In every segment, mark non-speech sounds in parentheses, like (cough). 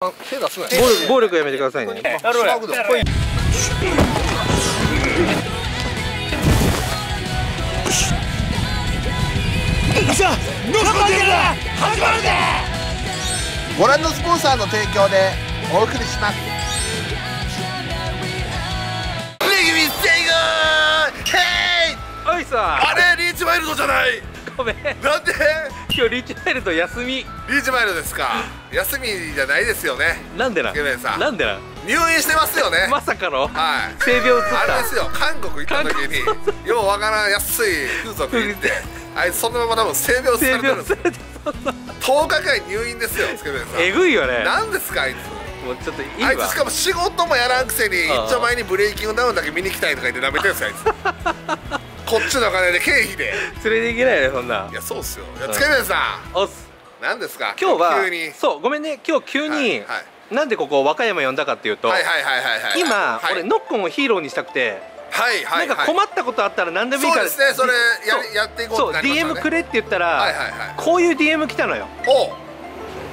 あ手出すな暴力やめてくださいね。やろうや。ほいご覧のスポンサーの提供でお送りします。レギミステイガー。ヘイ。おいさあれリーチマイルドじゃない。ごめん。なんで？今日リーチマイルド休み。リーチマイルドですか。休みじゃないですよね。なんでな？ん。なんでな？ん入院してますよね。まさかの。はい。性病移った。あれですよ。韓国行った時にようわからん安い風俗行って (laughs) あいつそのまま多分性病さ性れてるんですよ。病されてそんな10日間入院ですよつけ麺さん。えぐいよね。なんですかあいつ。もうちょっといいわ。あいつしかも仕事もやらんくせに一丁前にブレイキングダウンだけ見に来たいとか言って舐めてるんですよあいつ (laughs) こっちのお金で経費で。連れていけないねそんな。いやそうっすよ。つけ麺さおっす。ん何ですか？今日は急に。そうごめんね。今日急に、はいはい。なんでここ和歌山呼んだかっていうと、はいはいはいはいはい。今、はい。俺ノッコンをヒーローにしたくて、はいはいなんか困ったことあったら何でもいいから。そうですねそれややっていこうそう DM くれって言ったら、はいはいはい。こういう DM 来たのよ、おう。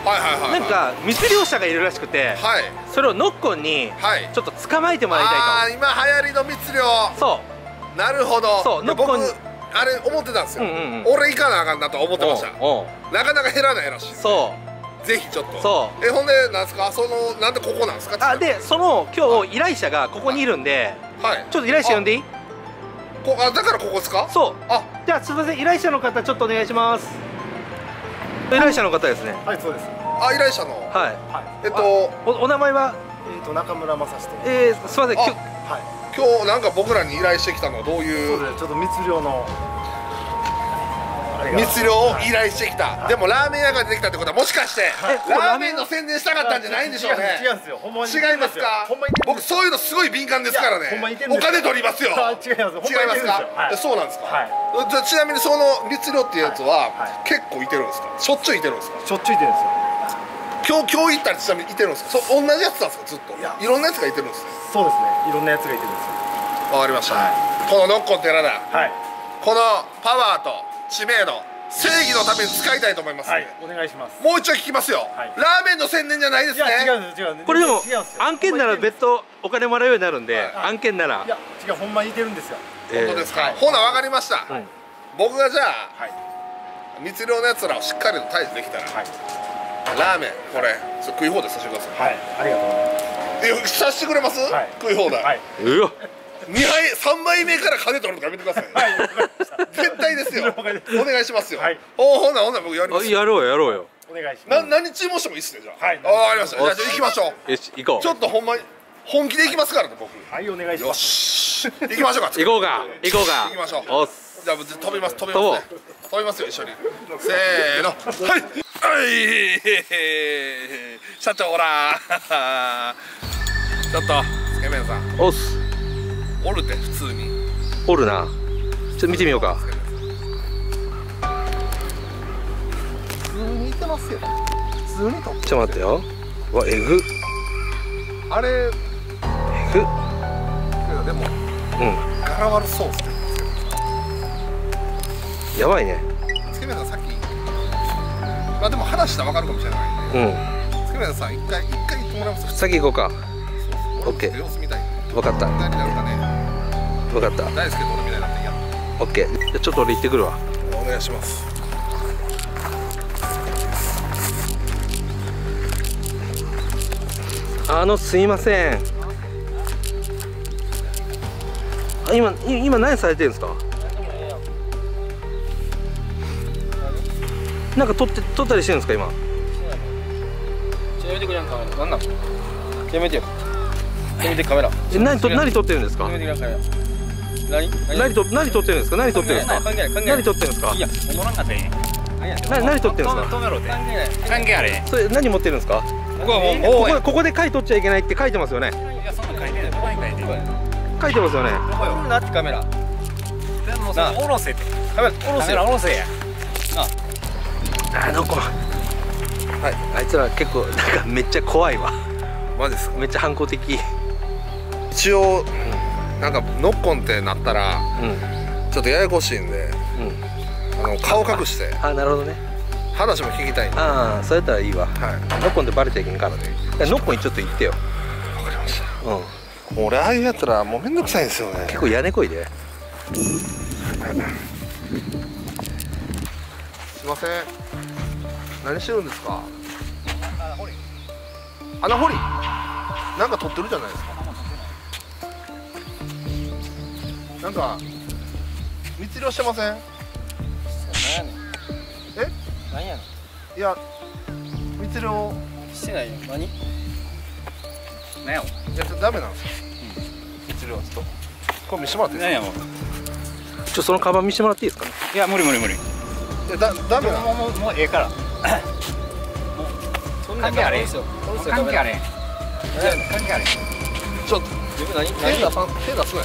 はいはいはいはい。なんか密漁者がいるらしくて、はい。それをノッコンにはい。ちょっと捕まえてもらいたいああー今流行りの密漁。とそなるほど。そうで僕あれ思ってたんですよ、うんうんうん。俺行かなあかんなと思っうてました。なかなか減らないらしい。そう。ぜひちょっと。そう。えほんでなんですか？そのなんでここなんですか？あでその今日依頼者がここにいるんではい。ちょっと依頼者呼んでいい？こあだからここですか？そう。あ。じゃあすみません依頼者の方ちょっとお願いします。依頼者の方ですね。はい、そうです。あ依頼者の。はい。はい。えっとおお名前は？えっ、と中村正史と。えー、すみませんきはい。今日なんか僕らに依頼してきたのはどうそう？いうです。ちょっと密漁の。密漁を依頼してきた、でもラーメン屋が出てきたってことはもしかしてラーメンの宣伝したかったんじゃないんでしょうね。違うんですよ。ほんまに。違いますか僕そういうのすごい敏感ですからね。お金取りますよ。あ違います。違いますか、はい。えそうなんですか、はい。じゃあちなみにその密漁っていうやつは、はい。はい。結構いてるんですか？しょっちゅういてるんですか？しょっちゅういてるんですよ。今日今日行ったらちなみにいてるんですか？そう同じやつなんですか？ずっといいやろんなやつがいてるんですねそうですね。いろんなやつがいてるんですよ。わかりました、このノッコン寺田はい。このパワーと知名度正義のために使いたいと思います、はい。お願いします。もう一度聞きますよ、はいラーメンの宣伝じゃないですねいや、違うんです。違うんです。これでも案件なら別途お金もらうようになるんで、はい案件ならいや、違う。ほんまに似てるんですよ。えー本当ですか、はいほな分かりました、はい僕がじゃあはい。密漁のやつらをしっかりと退治できたら、はい。ラーメンこれ。食い放題させてください。はい。ありがとうございます。えさせてくれます、はい。食い放題、はい。うわ。二杯三杯目から金取るのやめてください、はい。絶対ですよ。お願いしますよ、はい。おほなほな僕やります。よあやろうよやろうよ。お願いしまなす。何注文してもいいっすねじゃあ。はい。あわかりました。じゃあ行きましょう。よし行こう。ちょっとほんまに本気で行きますからね僕。はい、お願いしよます。し。行きましょうか。(laughs) 行こうか。行こうか。行きましょう。おっす。じゃあ飛びます飛びますね。飛びますよ一緒に。せーの。はい。はい社長ほら。(laughs) ちょっとつけ麺さん。おっす。おるって普通に。おるな。ちょっと見てみようか。普通にいてますよ。普通にとちょっと待ってよ。うわえぐあれ。えぐでも。うん。柄悪そうっすね。やばいねまあでも話したら分かるかもしれないうん。さん一回一回行ってもらいます。先行こうか。そうオッケー様子見たい。分かった。なるかね。分かった。大輔と俺みたいになってやオッケーじゃあちょっと俺行ってくるわ。お願いします。あのすいません。あ今い今何されてるんですか？なんか撮って撮ったりしてるんですか今？やめてくれんカメラ。なんなん？やめてよ。やめてカメラ。え何と何撮ってるんですか？やめてくれんカメラ。何？何？と何撮ってるんですか？何撮ってるんですか？何撮ってるんですか？いや、乗らんかったらええ何何撮ってるんですか？止めろって。関係ない。関係あれ。それ何持ってるんですか？僕はもう、こもうこここで貝取っちゃいけないって書いてますよね？いや、そんなん書いてない。どこに書いてる書いてますよね？どこよ。なってカメラ。なあ、下ろせって。カメラ、下ろせ。下ろせや。あの子はいあいつら結構なんかめっちゃ怖いわ。マジですか？めっちゃ反抗的。うん。一応なんかノッコンってなったらちょっとややこしいんでうん。あの顔隠して。あなるほどね。話も聞きたいんで。ああそれやったらいいわ。はい。ノッコンでバレちゃいけんからね。ノッコンにちょっと行ってよ。わかりました。うん。俺ああいうやつらもうめんどくさいんですよね。結構屋根こいで。すいません何してるんですか？穴掘り。なんか取ってるじゃないですか。なんか密漁してません？何やねん。え？何やねいや密漁。んしてないよ。何？何ややってダメなんですよ。密漁はちょっと。これ見してもらっていいで何やもうちょっとそのカバン見せてもらっていいですかね？いや無理無理無理。すかいやだダメなの？もうもうもうええから関係あれ関係あれ。関係あれ。ちょっと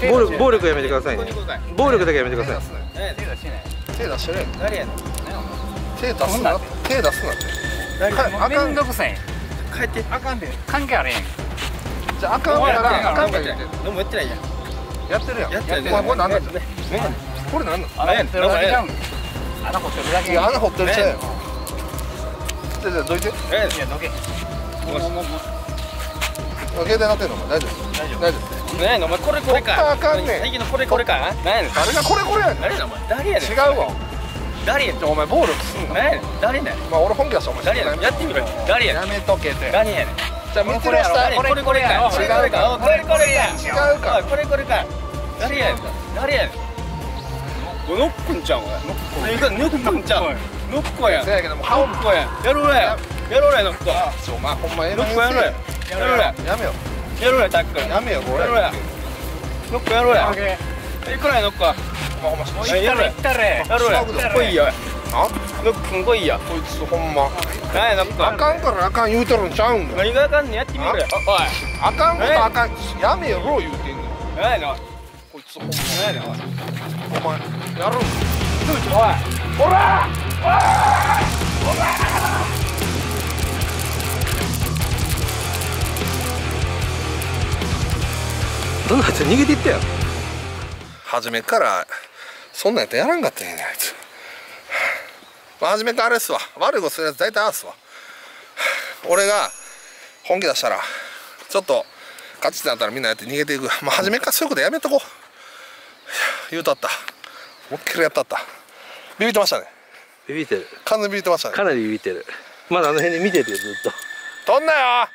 手暴力暴力やめてくださいね。暴力だけやめてください。手出してない。手出してね誰やねん。何や手出すな。手出すなめん。どくさい。帰って。あかんで。関係あれへん。じゃああかんからあかんから言ってでもやってないやん。やってるやん。やってるこれ何なんねこれ何なんあ穴掘ってるだけ。穴掘ってるちゃうやんじゃどいて。えいやどけ。携帯なってんの大丈夫。大丈夫。大丈夫。何やねんお前これこれかあかんねん最近のこれこれか何やねん誰がこれこれやねん誰や誰やねん違うわ誰やお前暴力すんな何やねん誰やねんまあ俺本気出したお前誰やねんやってみろ誰やねんやめとけて何やねんじゃあ密漁したいこれこれか違うかこれこれや違うかこれこれか誰やねん誰やねんノックンちゃんおいノックンちゃんノッコや。せやけどもうノッコや。やろうや。やろうやノッコちょお前ほんまええノッコやろうや。やろうや。やめよやろうやタック。ルやめよこれ。やろうや。ノッコやろうや。いくらやノッコお前ほんまやろうや。やろうや。来いよ。あ？ノックン来いやこいつほんま。何やノッコあかんからあかん言うとるんちゃうん何があかんねんやってみろよおい。あかんことあかん。やめよろ言うてんねん。何やねんおい。こいつほんま。何やねんお前やるんおいどんなやつ逃げていったよ初めからそんなやったらやらんかったんやねあいつまあ初めからあれっすわ悪いことするやつ大体あるっすわ俺が本気出したらちょっと勝ちってなったらみんなやって逃げていくまあ初めからそういうことやめとこう言うたった思いっきりやったったビビってましたね。ビビってる。完全にビビってましたね。かなりビビってる。まだあの辺で見てるよずっと。取んなよ！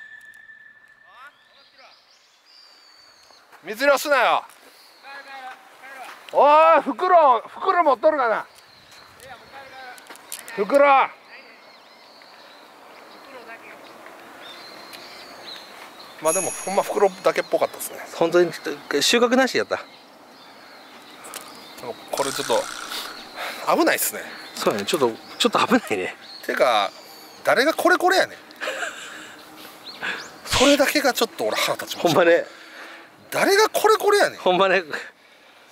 密漁すなよ！おい袋袋持っとるかな？袋。まあでもほんま袋だけっぽかったですね。本当に収穫なしやった。これちょっと危ないっすね。そうやね。ちょっとちょっと危ないね。てか誰がこれこれやねん。それだけがちょっと俺腹立ちました。ほんまね。誰がこれこれやねん。ほんまね。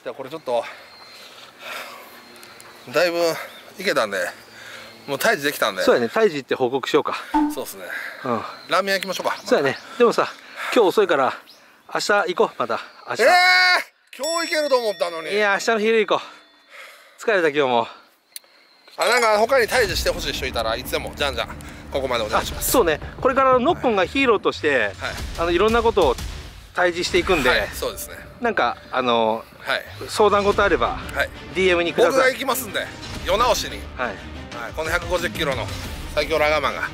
じゃあこれちょっとだいぶいけたんでもう退治できたんで。そうやね。胎児って報告しようか。そうですね。うん。ラーメン焼きましょうか。そうやね。でもさ今日遅いから明日行こう。また明日、ええー、今日行けると思ったのに。いや明日の昼行こう疲れた今日も。あなんか他に退治してほしい人いたらいつでもじゃんじゃんここまでお願あいします。そうね。これからノッポンがヒーローとしてはい。あのいろんなことを対峙していくんで、はいそうですね。なんかあのはい。相談事あればはい。DM にくだ僕がさい行きますんで世直しに、はい。はい、この150キロの最強ラガーマンが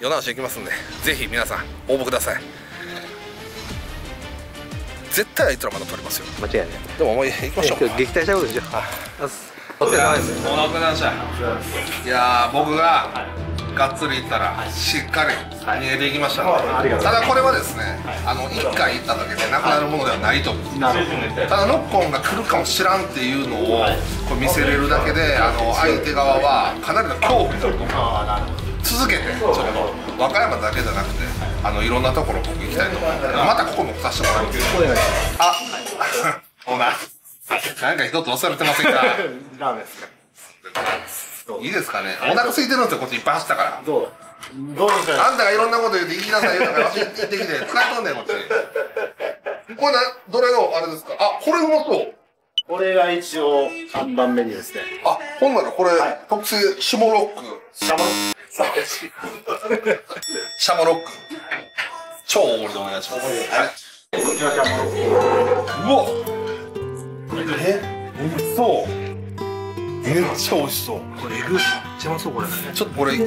世直し行きますんでぜひ皆さん応募ください。絶対あいつらまだ取りますよ。間違いない。でももう行きましょう。撃退したことでしょお疲れ様です。お疲れ様でした。いやー僕ががっつり行ったらしっかり逃げていきました。ただこれはですね、あの一回行っただけでなくなるものではないと思う。ただノッコンが来るかもしらんっていうのをこう見せれるだけで、あの相手側はかなりの恐怖になると思う。続けてちょっと和歌山だけじゃなくてあのいろんなところ僕行きたいと思うのでまたここも来させてもらいます。あ (laughs) ほななんか一つ忘れてませんか？(laughs) ラーメンですかいいですかね？お腹空いてるんですよこっちいっぱい走ったから。どう？どうですか？あんたがいろんなこと言って言いなさい言うから行ってきて使いとんねんこっち。これなどれがあれですか？あこれうまそう。これが一応看板メニューですね。あほんならこれ、特製シモロック。シャモロックシャモロック。超大盛りでお願いします。はい。うわえそう。めっちゃ美味しそう。これえぐいめっちゃうまそうこれ。ちょっとこれ食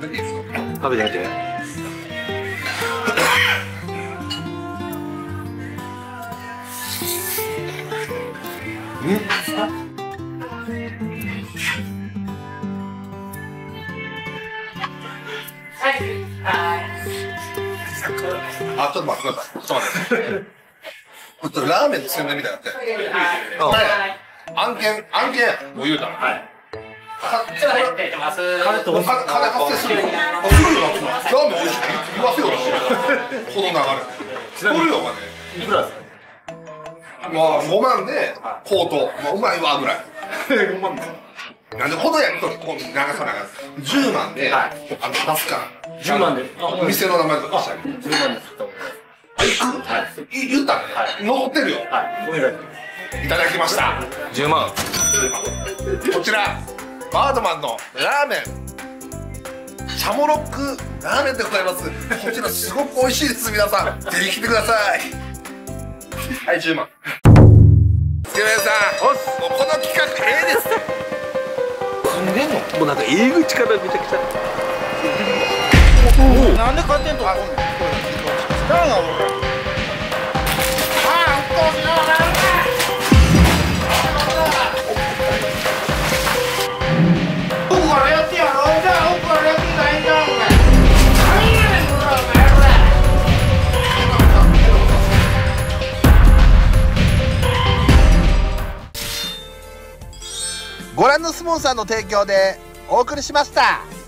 べていいですか？食べてみて。あ、ちょっと待ってください。ちょっと待って。ちょっとラーメンの宣伝みたいになって。はい。案件、案件、もう言うたら。はい。金金発生するよ。あするよ。ラーメン美味しい。言わせよ。この流れ。するよ、お前。いくらですか？まあ、5万で、高騰。まあ、うまいわ、ぐらい。(laughs) 5万ですなんで、ほどやると、こう、長さ長さ。10万で、あの、出すから。10万で店の名前とかしたり。10万で。言ったね。残ってるよ。はいお願いいただきました。10万こちら、バードマンのラーメン。チャモロックラーメンでございます。こちらすごく美味しいです、皆さん。ぜひ来てください。はい、10万。スケベさん、もうこの企画ええです。住んでんの？もうなんかえぐい力めちゃくちゃなんで勝手にとこんねんこれお前これご覧のスポンサーの提供でお送りしました。